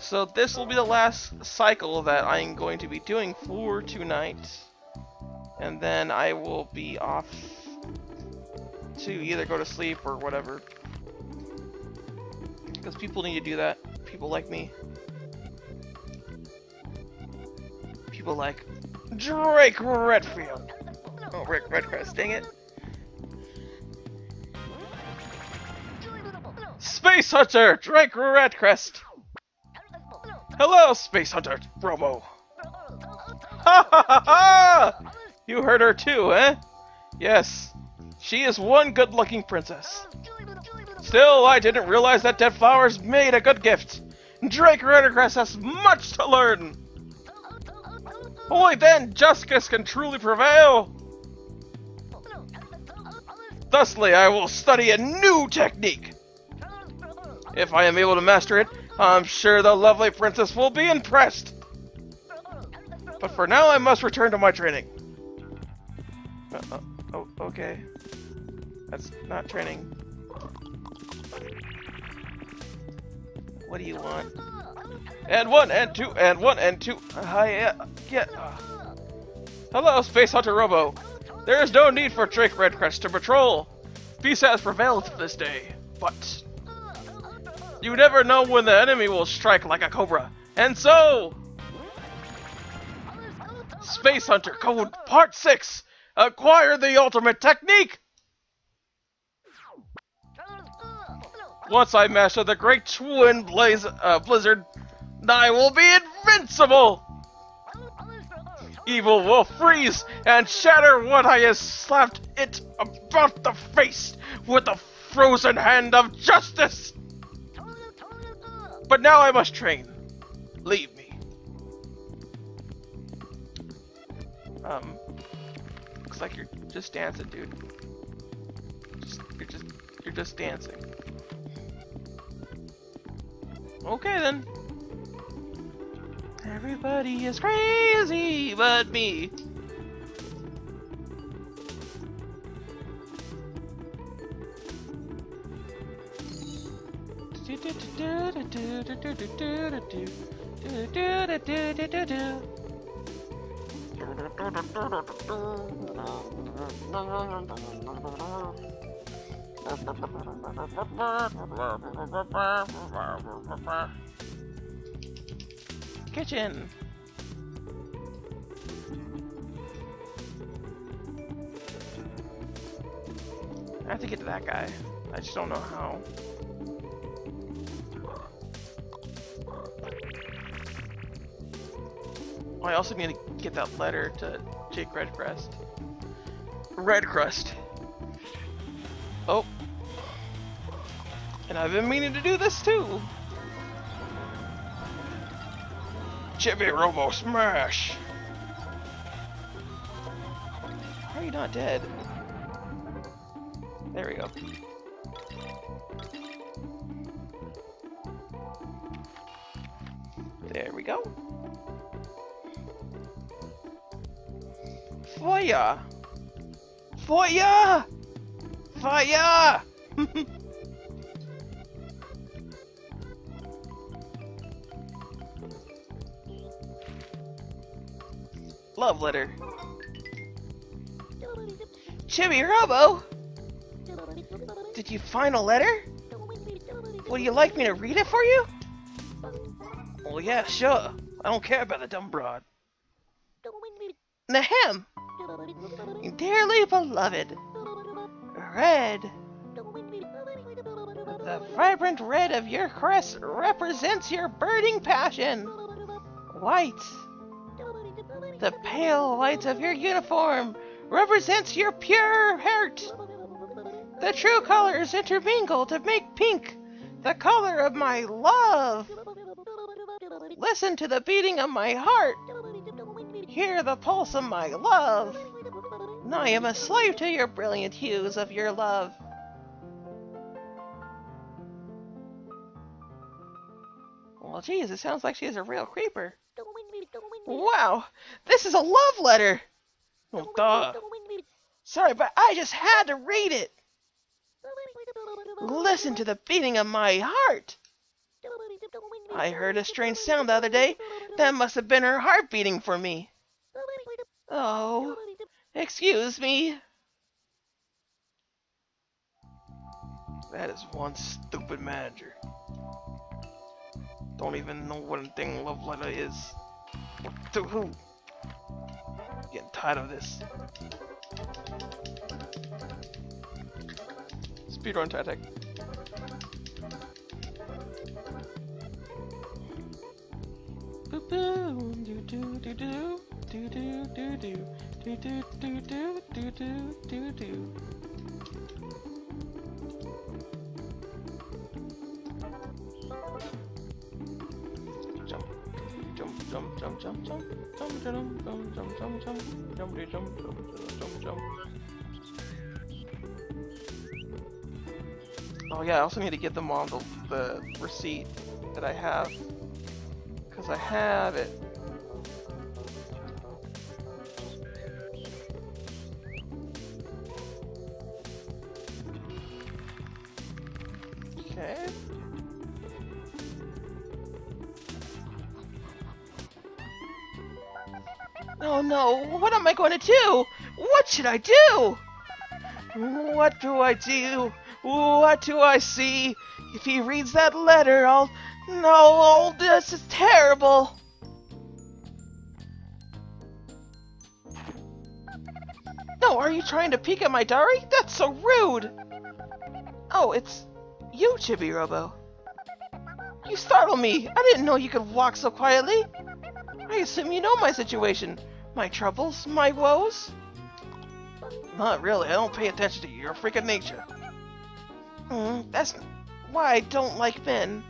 So this will be the last cycle that I'm going to be doing for tonight. And then I will be off to either go to sleep or whatever. Because people need to do that. People like me. People like Drake Redfield. Oh, Rick Redcrest, dang it. Space Hunter, Drake Redcrest. Hello, Space Hunter, Robo. Ha ha ha ha! You heard her too, eh? Yes, she is one good-looking princess. Still, I didn't realize that dead flowers made a good gift. Drake Redcrest has much to learn. Only then justice can truly prevail. Thusly, I will study a new technique. If I am able to master it, I'm sure the lovely princess will be impressed. But for now, I must return to my training. Uh, uh, oh, okay. That's not training. What do you want? And one, and two, and one, and two. Hi, uh, yeah. Hello, Space Hunter Robo. There is no need for Drake Redcrest to patrol. Peace has prevailed this day, but you never know when the enemy will strike like a cobra. And so, Space Hunter Code Part 6 Acquire the ultimate technique! Once I master the Great Twin Blaze uh, Blizzard, I will be invincible! Evil will freeze and shatter what I have slapped it about the face with the frozen hand of justice! But now I must train. Leave me. Um, looks like you're just dancing, dude. Just, you're just, you're just dancing. Okay then. Everybody is crazy but me. Kitchen. I have to get to that guy. I just don't know how. Oh, I also need to get that letter to Jake Redcrest. Redcrest. Oh. And I've been meaning to do this too. Chibi Robo Smash! How are you not dead? There we go. There we go. Fire! Fire! Fire! Love letter. Chibi Robo! Did you find a letter? Would you like me to read it for you? Well, yeah, sure. I don't care about the dumb broad. Nahem! Dearly beloved, red. The vibrant red of your crest represents your burning passion. White. The pale white of your uniform represents your pure heart. The true colors intermingle to make pink the color of my love. Listen to the beating of my heart. Hear the pulse of my love. I am a slave to your brilliant hues of your love. Well, geez, it sounds like she is a real creeper. Wow, this is a love letter. Oh, duh. Sorry, but I just had to read it. Listen to the beating of my heart! I heard a strange sound the other day. That must have been her heart beating for me. Oh, excuse me. That is one stupid manager. Don't even know what a thing love letter is. To who? Getting tired of this. Speedrun tactic. Boop boom do do do do do do do do do do do do do do do do Jump jump jump jump jump jump jump jump jump jump jump jump jump jump jump jump jump Oh yeah, I also need to get them on the, the receipt that I have. Because I have it. Okay. Oh no, what am I going to do? What should I do? What do I do? What do I see? If he reads that letter, I'll. No, oh, this is terrible. No, are you trying to peek at my diary? That's so rude. Oh, it's you, Chibi Robo. You startle me. I didn't know you could walk so quietly. I assume you know my situation, my troubles, my woes. Not really. I don't pay attention to you. You're a freak of nature. Mm, that's why I don't like men.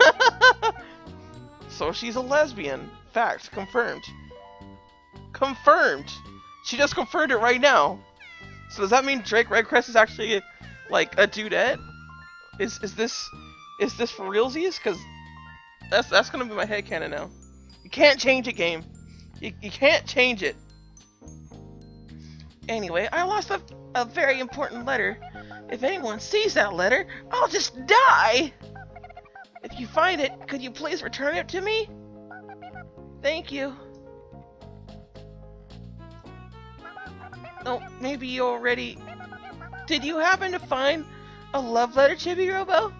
so she's a lesbian. Fact. Confirmed. Confirmed! She just confirmed it right now. So does that mean Drake Redcrest is actually like a dudette? Is is this is this for realsies? Cause that's that's gonna be my head headcanon now. You can't change a game. You, you can't change it. Anyway, I lost a, a very important letter. If anyone sees that letter, I'll just die! If you find it, could you please return it to me? Thank you. Oh, maybe you already... Did you happen to find a love letter, Chibi Robo?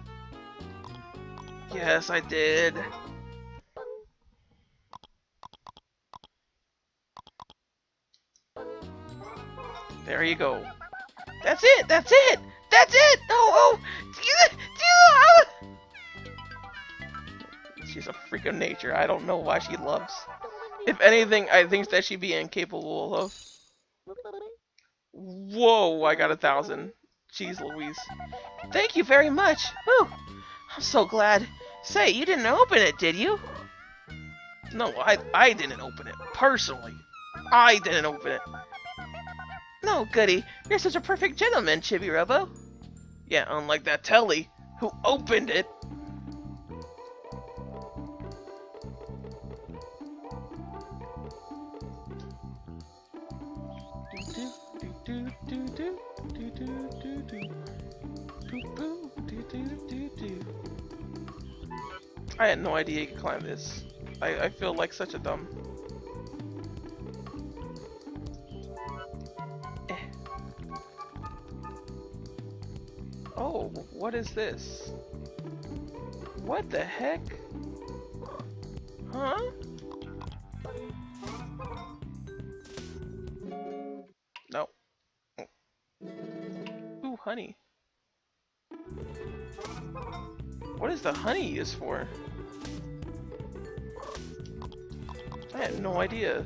Yes, I did. There you go. That's it! That's it! That's it! Oh, oh! Uh, She's a freak of nature. I don't know why she loves. If anything, I think that she'd be incapable of. Whoa, I got a thousand. Jeez Louise. Thank you very much. Whew. I'm so glad. Say, you didn't open it, did you? No, I, I didn't open it. Personally. I didn't open it. No, goody. You're such a perfect gentleman, Chibi Robo. Yeah, unlike that Telly, who opened it. I had no idea you could climb this. I, I feel like such a dumb. Eh. Oh, what is this? What the heck? Huh? Is honey used for? I had no idea.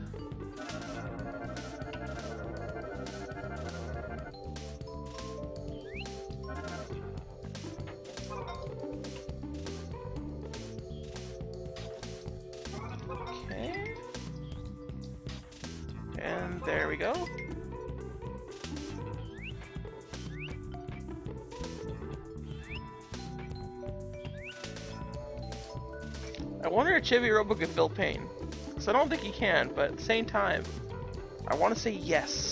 I wonder if Chibi Robo could feel pain. Because I don't think he can, but at the same time, I want to say yes.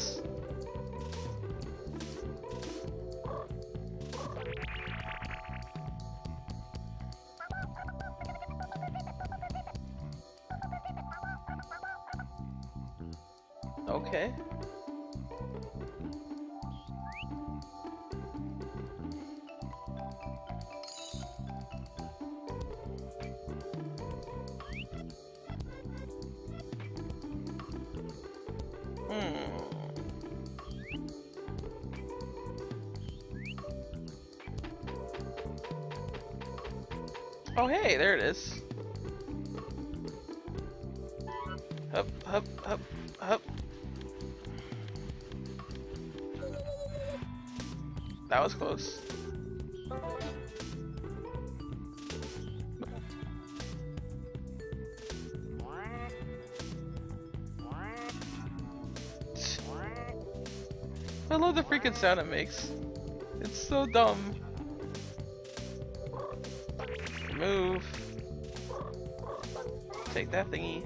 Hmm. Oh hey, there it is. Up, up, up, up. That was close. I love the freaking sound it makes. It's so dumb. Move. Take that thingy.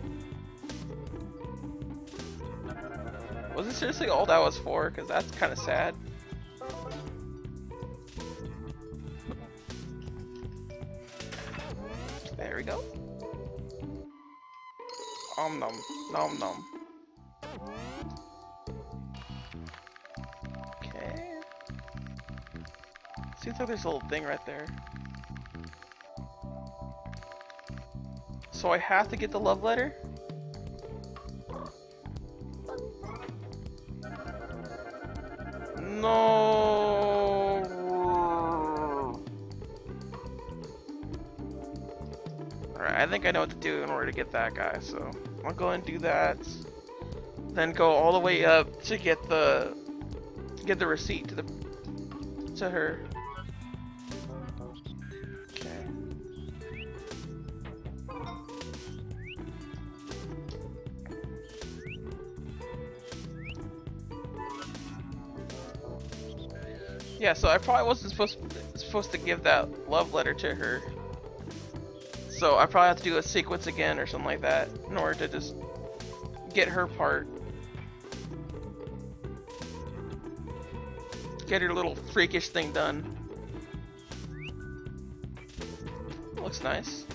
Was it seriously all that was for? Because that's kind of sad. There we go. Om nom, nom nom. Like there's a little thing right there. So I have to get the love letter? No. Alright, I think I know what to do in order to get that guy, so I'll go and do that. Then go all the way up to get the get the receipt to the to her. Yeah, so I probably wasn't supposed supposed to give that love letter to her. So I probably have to do a sequence again or something like that in order to just get her part. Get her little freakish thing done. Looks nice.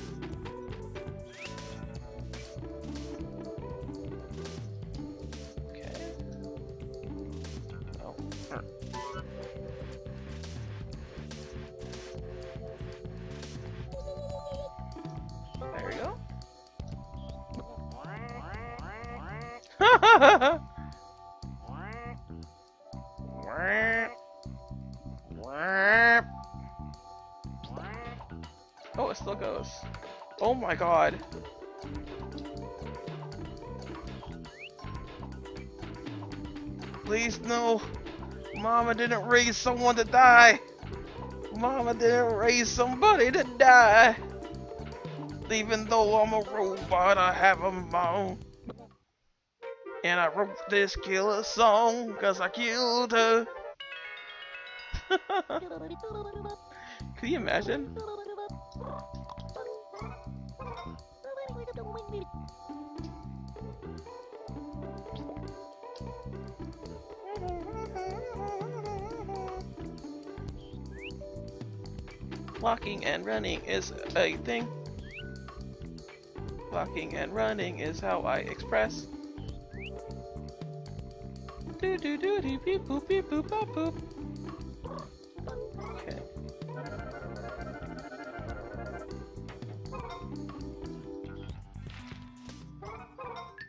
Oh, it still goes. Oh my god. Please no. Mama didn't raise someone to die. Mama didn't raise somebody to die. Even though I'm a robot, I have a mom. And I wrote this killer song cause I killed her. Can you imagine? Walking and running is a thing. Walking and running is how I express. Do do beep boop beep boop boop. Okay.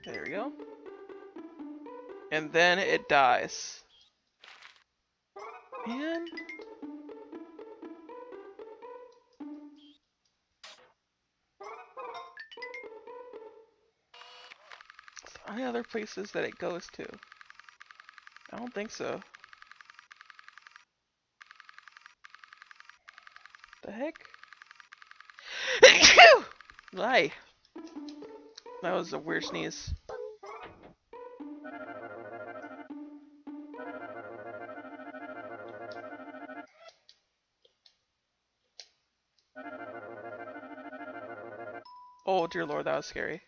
There we go. And then it dies. Man. Any other places that it goes to? I don't think so. The heck? Lie. That was a weird sneeze. Oh dear lord, that was scary.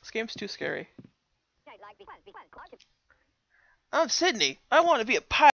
This game's too scary. I'm Sydney. I want to be a pilot.